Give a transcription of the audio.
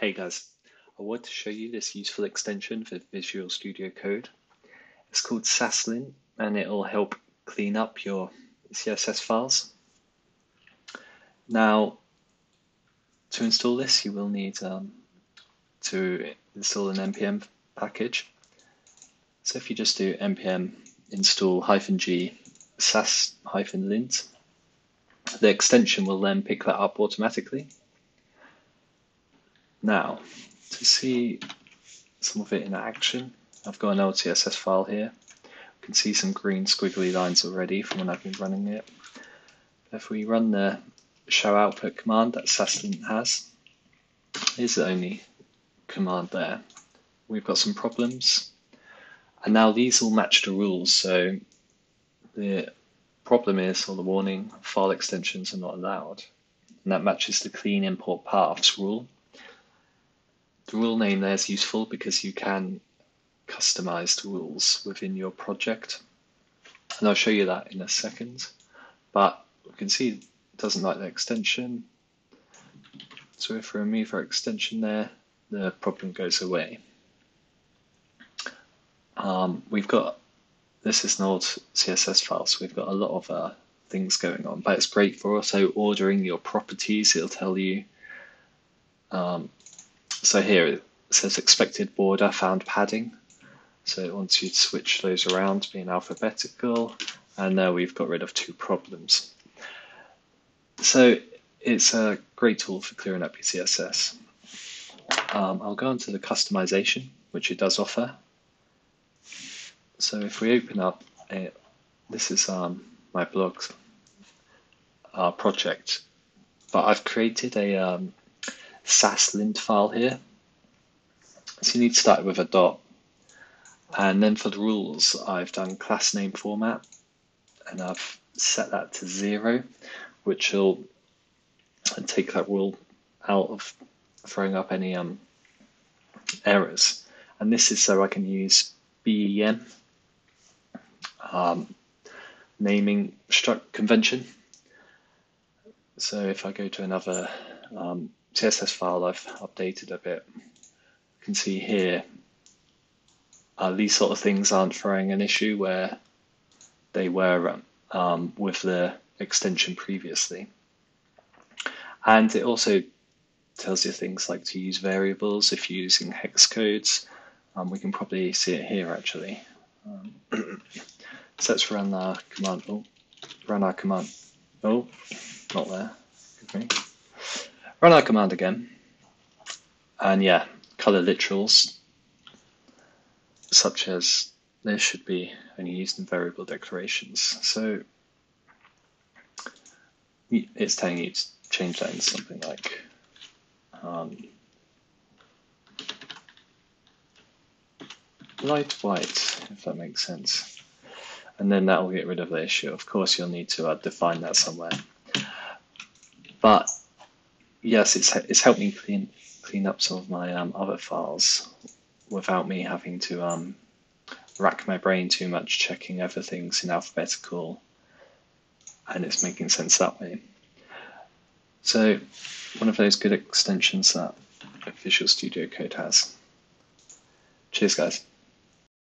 Hey guys, I want to show you this useful extension for Visual Studio Code. It's called Sass Lint and it'll help clean up your CSS files. Now, to install this, you will need um, to install an npm package. So if you just do npm install hyphen g sass hyphen lint, the extension will then pick that up automatically now, to see some of it in action, I've got an SCSS file here. You can see some green squiggly lines already from when I've been running it. If we run the show output command that Sass Lint has, is the only command there. We've got some problems. And now these all match the rules. So the problem is, or the warning, file extensions are not allowed. And that matches the clean import paths rule. The rule name there is useful because you can customize the rules within your project. And I'll show you that in a second. But you can see it doesn't like the extension. So if we remove our extension there, the problem goes away. Um, we've got, this is an old CSS file, so we've got a lot of uh, things going on, but it's great for also ordering your properties. It'll tell you um, so here it says expected border found padding. So it wants you to switch those around being alphabetical. And now we've got rid of two problems. So it's a great tool for clearing up your CSS. Um, I'll go on to the customization, which it does offer. So if we open up, it, this is um, my blog uh, project, but I've created a um, Sass Lint file here. So you need to start with a dot. And then for the rules, I've done class name format and I've set that to zero, which will take that rule out of throwing up any um, errors. And this is so I can use BEM um, naming struct convention. So if I go to another um, CSS file I've updated a bit. You can see here uh, these sort of things aren't throwing an issue where they were um, with the extension previously. And it also tells you things like to use variables if you're using hex codes. Um, we can probably see it here actually. Um, so let's run our command. Oh, run our command. Oh, not there. Okay. Run our command again. And yeah, color literals, such as this should be only used in variable declarations. So it's telling you to change that into something like um, light white, if that makes sense. And then that will get rid of the issue. Of course, you'll need to uh, define that somewhere. But yes, it's it's helped me clean clean up some of my um, other files without me having to um, rack my brain too much checking everything's in alphabetical and it's making sense that way. So one of those good extensions that Visual Studio Code has. Cheers guys.